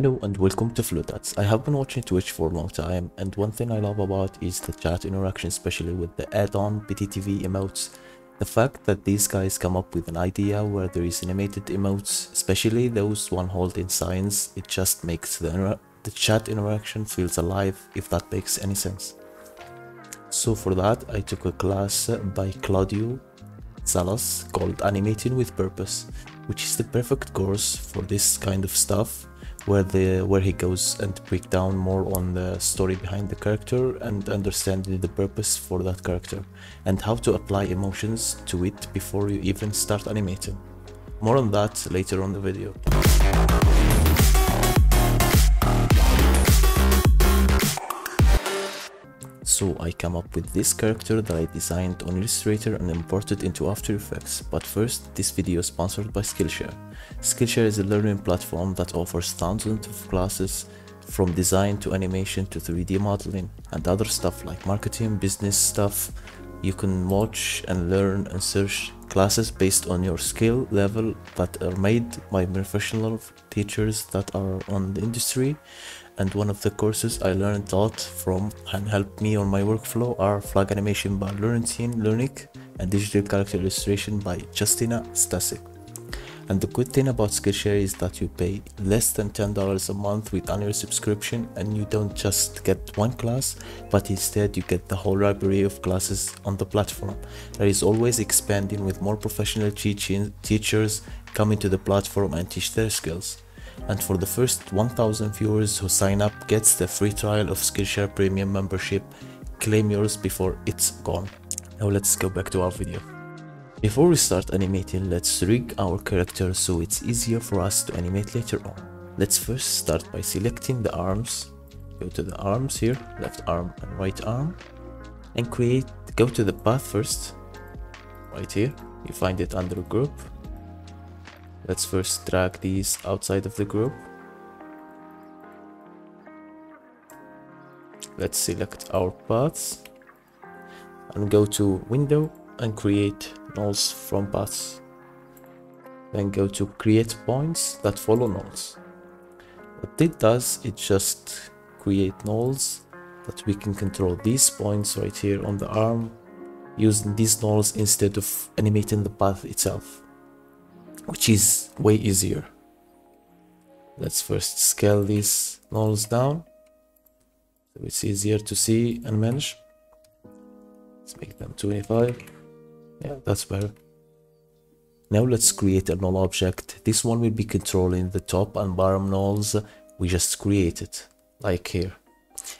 Hello and welcome to Flowtuts. I have been watching Twitch for a long time and one thing I love about is the chat interaction especially with the add-on BTTV emotes. The fact that these guys come up with an idea where there is animated emotes, especially those one holding signs, it just makes the, the chat interaction feels alive if that makes any sense. So for that I took a class by Claudio Salas called Animating with Purpose, which is the perfect course for this kind of stuff where the where he goes and break down more on the story behind the character and understanding the purpose for that character and how to apply emotions to it before you even start animating. More on that later on the video. So I come up with this character that I designed on Illustrator and imported into After Effects. But first, this video is sponsored by Skillshare. Skillshare is a learning platform that offers thousands of classes from design to animation to 3D modeling and other stuff like marketing, business stuff. You can watch and learn and search classes based on your skill level that are made by professional teachers that are on the industry and one of the courses I learned a lot from and helped me on my workflow are flag animation by Laurentine Lernick and digital character illustration by Justyna Stasik. And the good thing about Skillshare is that you pay less than $10 a month with annual subscription and you don't just get one class, but instead you get the whole library of classes on the platform that is always expanding with more professional teaching teachers coming to the platform and teach their skills and for the first 1000 viewers who sign up gets the free trial of Skillshare Premium membership. Claim yours before it's gone. Now let's go back to our video. Before we start animating, let's rig our character so it's easier for us to animate later on. Let's first start by selecting the arms. Go to the arms here, left arm and right arm. And create, go to the path first. Right here, you find it under group Let's first drag these outside of the group. Let's select our paths and go to window and create nulls from paths. Then go to create points that follow nulls. What it does, it just create nulls that we can control these points right here on the arm using these nulls instead of animating the path itself which is way easier. Let's first scale these nulls down so it's easier to see and manage. Let's make them 25. Yeah, that's better. Now let's create a null object. This one will be controlling the top and bottom nulls we just created, like here.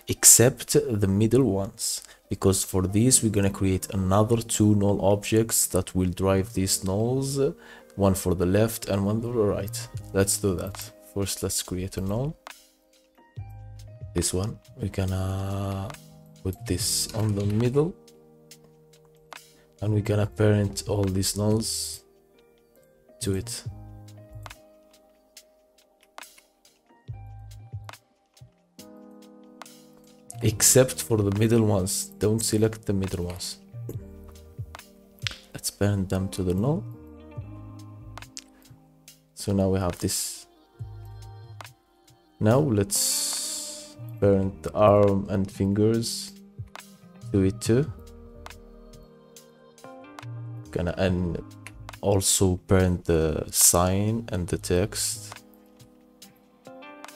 Except the middle ones, because for these we're gonna create another two null objects that will drive these nulls one for the left and one for the right. Let's do that. First, let's create a null. This one, we're gonna put this on the middle. And we're gonna parent all these nulls to it. Except for the middle ones. Don't select the middle ones. Let's parent them to the null so now we have this now let's parent the arm and fingers to it too gonna and also parent the sign and the text.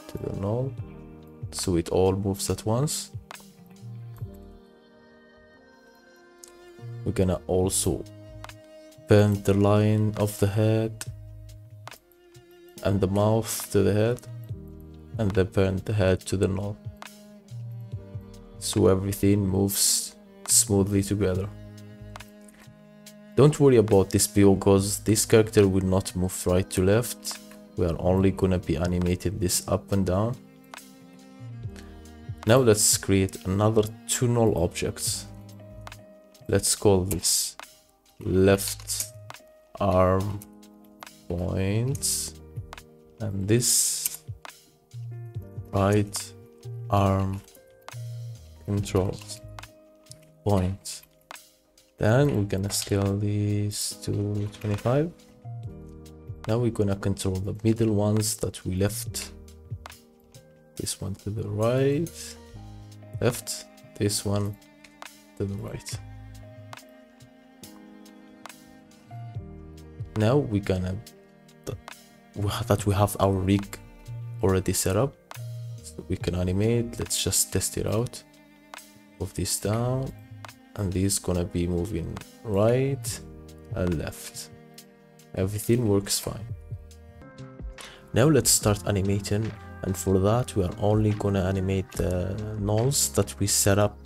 To the null. So it all moves at once. We're gonna also parent the line of the head and the mouth to the head and then turn the head to the null. So everything moves smoothly together don't worry about this view because this character will not move right to left. We are only gonna be animating this up and down. Now let's create another two null objects. Let's call this left arm points and this right arm controls point then we're gonna scale these to 25 now we're gonna control the middle ones that we left. This one to the right, left, this one to the right. Now we're gonna that we have our rig already set up. So we can animate let's just test it out. Move this down and this gonna be moving right and left. Everything works fine. Now let's start animating and for that we are only gonna animate the nulls that we set up.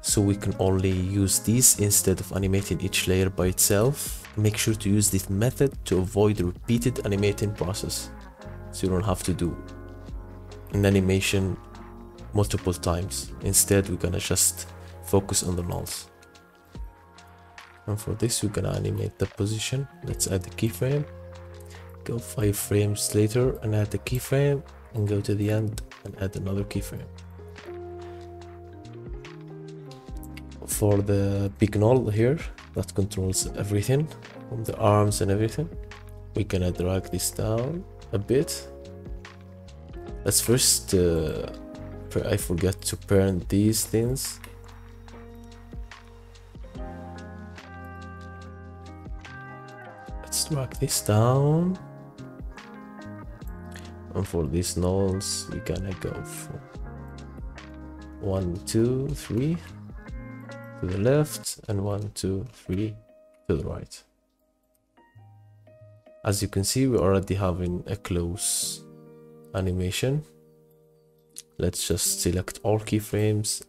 So we can only use these instead of animating each layer by itself. Make sure to use this method to avoid repeated animating process so you don't have to do an animation multiple times. Instead we're gonna just focus on the nulls and for this we're gonna animate the position. Let's add the keyframe. Go five frames later and add the keyframe and go to the end and add another keyframe. For the big null here that controls everything from the arms and everything. We're gonna drag this down a bit. Let's first uh, I forget to parent these things let's this down. And for these nulls we're gonna go for one two three to the left and one two three to the right. As you can see we're already having a close animation. Let's just select all keyframes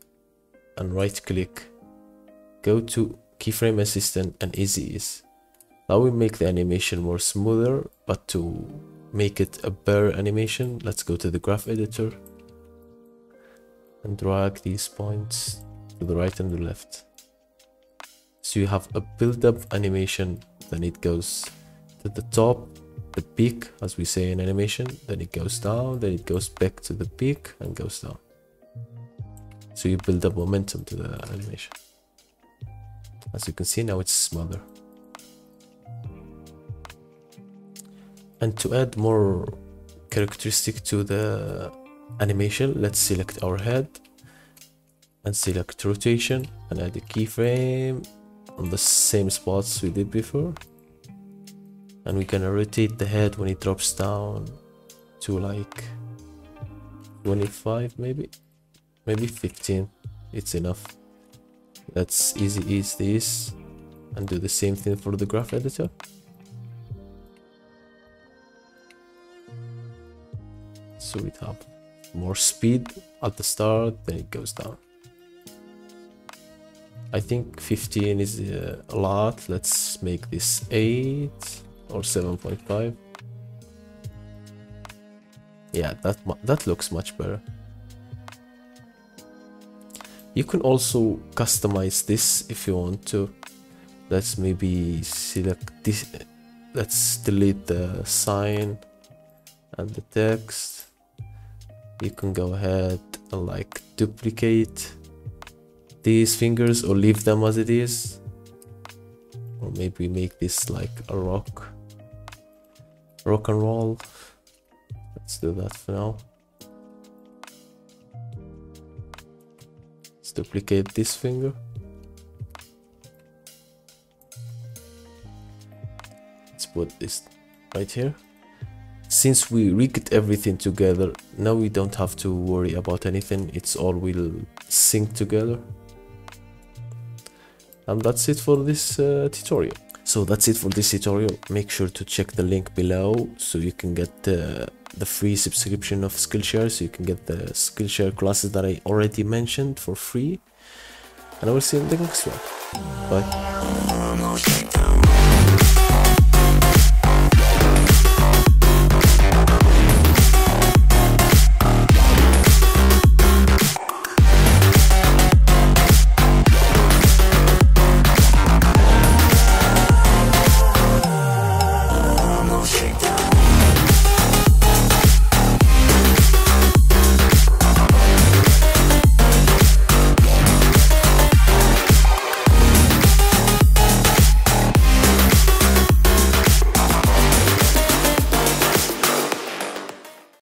and right click go to keyframe assistant and easy ease that we make the animation more smoother but to make it a better animation let's go to the graph editor and drag these points to the right and the left. So you have a build-up animation then it goes to the top the peak as we say in animation then it goes down then it goes back to the peak and goes down. So you build up momentum to the animation. As you can see now it's smoother and to add more characteristic to the animation let's select our head and select rotation and add a keyframe on the same spots we did before. And we can rotate the head when it drops down to like 25 maybe maybe 15 it's enough. Let's easy ease this and do the same thing for the graph editor so we have more speed at the start then it goes down. I think 15 is uh, a lot. Let's make this 8 or 7.5 yeah that that looks much better. You can also customize this if you want to. Let's maybe select this let's delete the sign and the text you can go ahead and like duplicate these fingers or leave them as it is. Or maybe make this like a rock. Rock and roll. Let's do that for now. Let's duplicate this finger. Let's put this right here since we rigged everything together now we don't have to worry about anything. It's all will sync together. And that's it for this uh, tutorial. So that's it for this tutorial. Make sure to check the link below so you can get the, the free subscription of skillshare so you can get the skillshare classes that i already mentioned for free. And i will see you in the next one. Bye